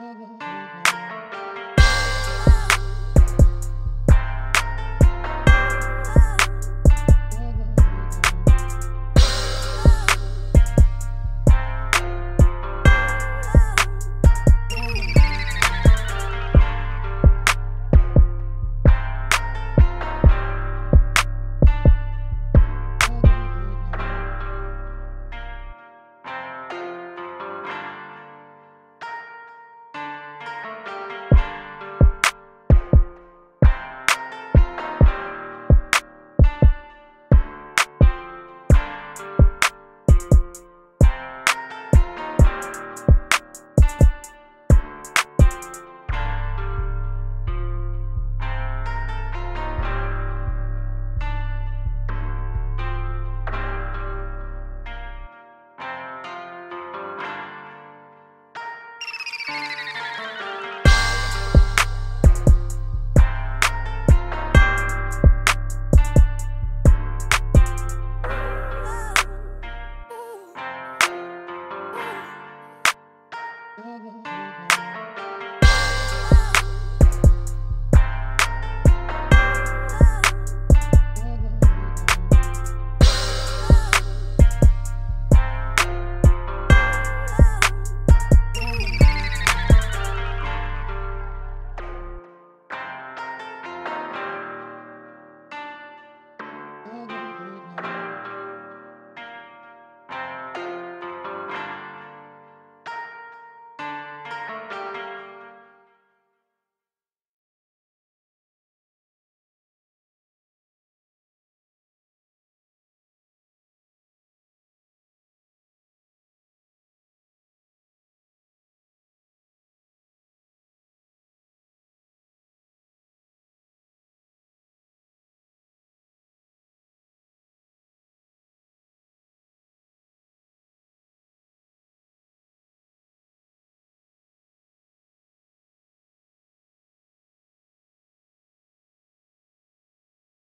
Oh. Oh.